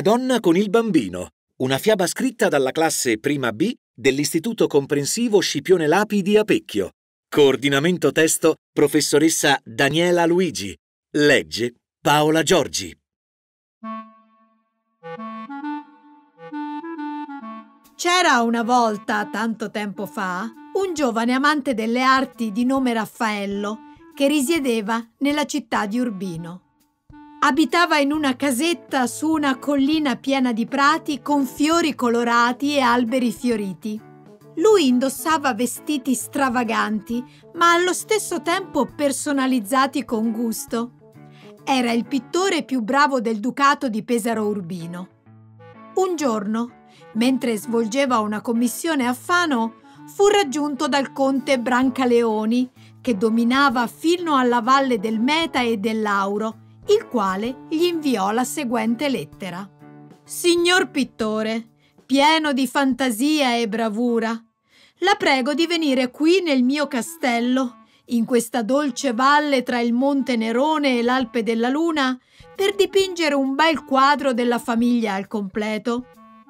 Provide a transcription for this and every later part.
Donna con il bambino, una fiaba scritta dalla classe prima B dell'Istituto Comprensivo Scipione Lapi di Apecchio. Coordinamento testo professoressa Daniela Luigi. Legge Paola Giorgi. C'era una volta, tanto tempo fa, un giovane amante delle arti di nome Raffaello che risiedeva nella città di Urbino. Abitava in una casetta su una collina piena di prati con fiori colorati e alberi fioriti. Lui indossava vestiti stravaganti, ma allo stesso tempo personalizzati con gusto. Era il pittore più bravo del ducato di Pesaro Urbino. Un giorno, mentre svolgeva una commissione a Fano, fu raggiunto dal conte Brancaleoni, che dominava fino alla valle del Meta e dell'Auro, il quale gli inviò la seguente lettera. Signor pittore, pieno di fantasia e bravura, la prego di venire qui nel mio castello, in questa dolce valle tra il Monte Nerone e l'Alpe della Luna, per dipingere un bel quadro della famiglia al completo.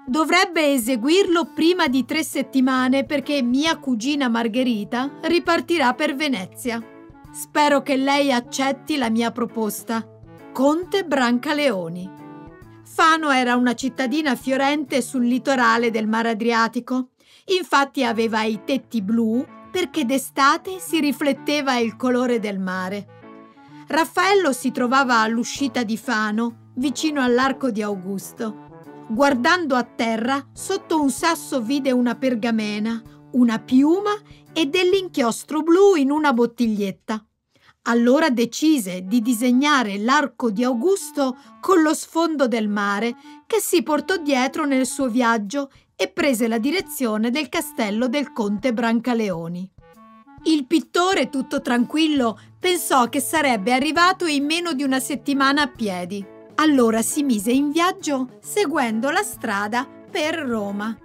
Dovrebbe eseguirlo prima di tre settimane perché mia cugina Margherita ripartirà per Venezia. Spero che lei accetti la mia proposta. Conte Brancaleoni. Fano era una cittadina fiorente sul litorale del Mar Adriatico. Infatti aveva i tetti blu perché d'estate si rifletteva il colore del mare. Raffaello si trovava all'uscita di Fano, vicino all'arco di Augusto. Guardando a terra, sotto un sasso vide una pergamena, una piuma e dell'inchiostro blu in una bottiglietta. Allora decise di disegnare l'arco di Augusto con lo sfondo del mare che si portò dietro nel suo viaggio e prese la direzione del castello del conte Brancaleoni. Il pittore, tutto tranquillo, pensò che sarebbe arrivato in meno di una settimana a piedi. Allora si mise in viaggio seguendo la strada per Roma.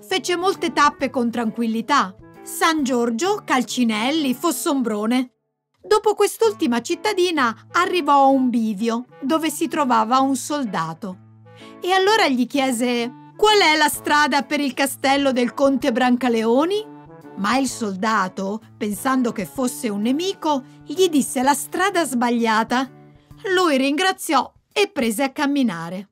Fece molte tappe con tranquillità. San Giorgio, Calcinelli, Fossombrone. Dopo quest'ultima cittadina arrivò a un bivio dove si trovava un soldato. E allora gli chiese qual è la strada per il castello del conte Brancaleoni? Ma il soldato, pensando che fosse un nemico, gli disse la strada sbagliata. Lui ringraziò e prese a camminare.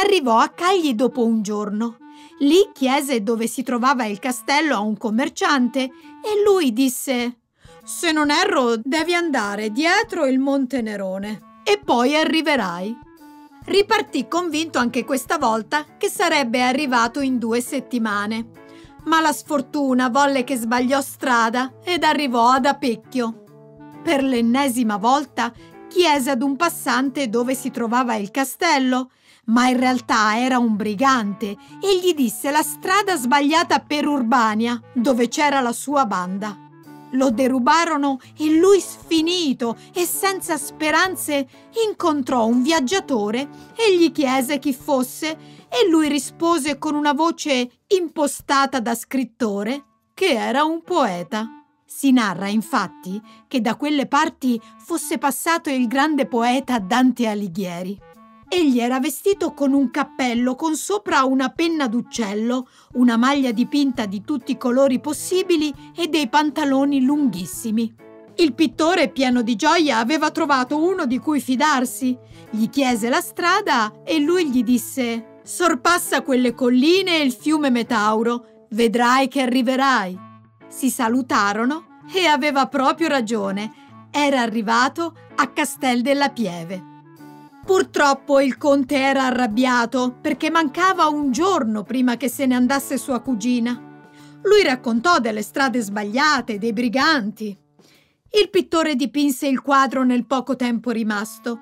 Arrivò a Cagli dopo un giorno. Lì chiese dove si trovava il castello a un commerciante e lui disse se non erro, devi andare dietro il Monte Nerone e poi arriverai. Ripartì convinto anche questa volta che sarebbe arrivato in due settimane. Ma la sfortuna volle che sbagliò strada ed arrivò ad Apecchio. Per l'ennesima volta chiese ad un passante dove si trovava il castello, ma in realtà era un brigante e gli disse la strada sbagliata per Urbania, dove c'era la sua banda. Lo derubarono e lui sfinito e senza speranze incontrò un viaggiatore e gli chiese chi fosse e lui rispose con una voce impostata da scrittore che era un poeta. Si narra infatti che da quelle parti fosse passato il grande poeta Dante Alighieri. Egli era vestito con un cappello con sopra una penna d'uccello, una maglia dipinta di tutti i colori possibili e dei pantaloni lunghissimi. Il pittore, pieno di gioia, aveva trovato uno di cui fidarsi. Gli chiese la strada e lui gli disse Sorpassa quelle colline e il fiume Metauro, vedrai che arriverai. Si salutarono e aveva proprio ragione. Era arrivato a Castel della Pieve. Purtroppo il conte era arrabbiato perché mancava un giorno prima che se ne andasse sua cugina. Lui raccontò delle strade sbagliate, dei briganti. Il pittore dipinse il quadro nel poco tempo rimasto.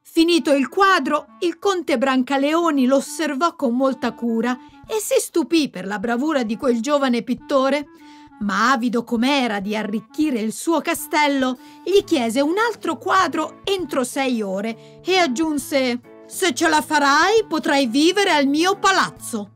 Finito il quadro, il conte Brancaleoni lo osservò con molta cura e si stupì per la bravura di quel giovane pittore ma avido com'era di arricchire il suo castello, gli chiese un altro quadro entro sei ore e aggiunse Se ce la farai potrai vivere al mio palazzo.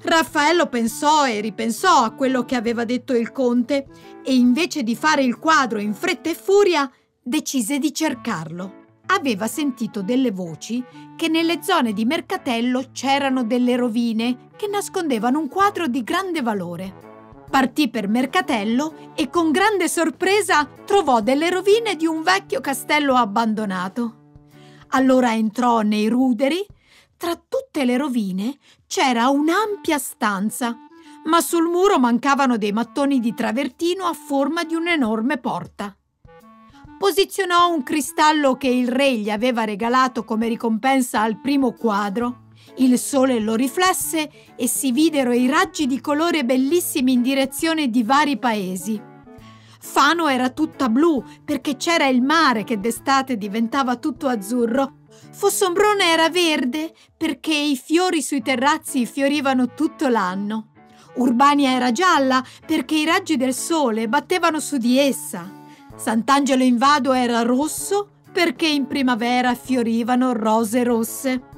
Raffaello pensò e ripensò a quello che aveva detto il conte e invece di fare il quadro in fretta e furia decise di cercarlo. aveva sentito delle voci che nelle zone di Mercatello c'erano delle rovine che nascondevano un quadro di grande valore. Partì per Mercatello e con grande sorpresa trovò delle rovine di un vecchio castello abbandonato. Allora entrò nei ruderi. Tra tutte le rovine c'era un'ampia stanza, ma sul muro mancavano dei mattoni di travertino a forma di un'enorme porta posizionò un cristallo che il re gli aveva regalato come ricompensa al primo quadro. Il sole lo riflesse e si videro i raggi di colore bellissimi in direzione di vari paesi. Fano era tutta blu perché c'era il mare che d'estate diventava tutto azzurro. Fossombrone era verde perché i fiori sui terrazzi fiorivano tutto l'anno. Urbania era gialla perché i raggi del sole battevano su di essa. Sant'Angelo in Vado era rosso perché in primavera fiorivano rose rosse.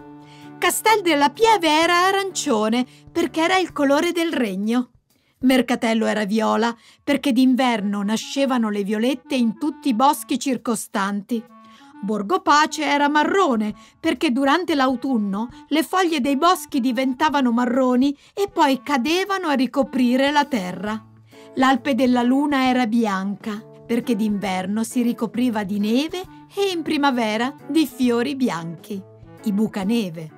Castel della Pieve era arancione perché era il colore del regno. Mercatello era viola perché d'inverno nascevano le violette in tutti i boschi circostanti. Borgo Pace era marrone perché durante l'autunno le foglie dei boschi diventavano marroni e poi cadevano a ricoprire la terra. L'Alpe della Luna era bianca perché d'inverno si ricopriva di neve e in primavera di fiori bianchi, i bucaneve.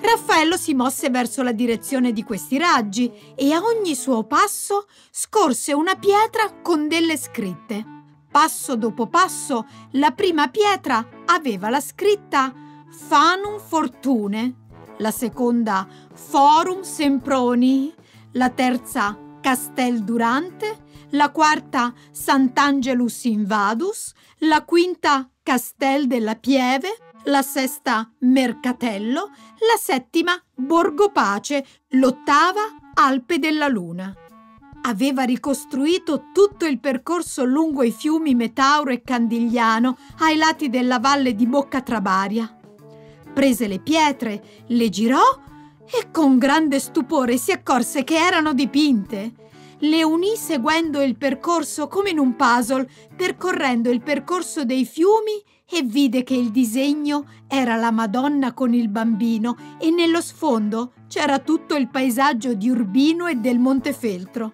Raffaello si mosse verso la direzione di questi raggi e a ogni suo passo scorse una pietra con delle scritte. Passo dopo passo, la prima pietra aveva la scritta Fanum Fortune, la seconda Forum Semproni, la terza Castel Durante, la quarta Sant'Angelus Invadus, la quinta Castel della Pieve, la sesta Mercatello, la settima Borgo Pace, l'ottava Alpe della Luna. Aveva ricostruito tutto il percorso lungo i fiumi Metauro e Candigliano ai lati della valle di Bocca Trabaria. Prese le pietre, le girò e con grande stupore si accorse che erano dipinte le unì seguendo il percorso come in un puzzle, percorrendo il percorso dei fiumi e vide che il disegno era la Madonna con il bambino e nello sfondo c'era tutto il paesaggio di Urbino e del Montefeltro.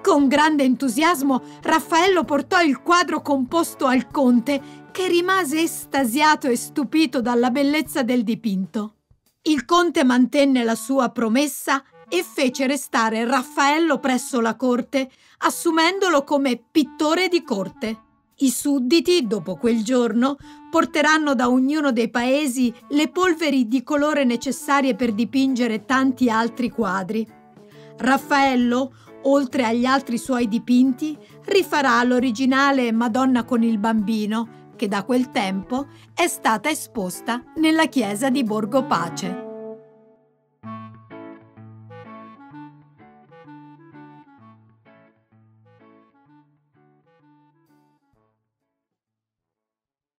Con grande entusiasmo Raffaello portò il quadro composto al conte, che rimase estasiato e stupito dalla bellezza del dipinto. Il conte mantenne la sua promessa e fece restare Raffaello presso la corte, assumendolo come pittore di corte. I sudditi, dopo quel giorno, porteranno da ognuno dei paesi le polveri di colore necessarie per dipingere tanti altri quadri. Raffaello, oltre agli altri suoi dipinti, rifarà l'originale Madonna con il bambino, che da quel tempo è stata esposta nella chiesa di Borgo Pace.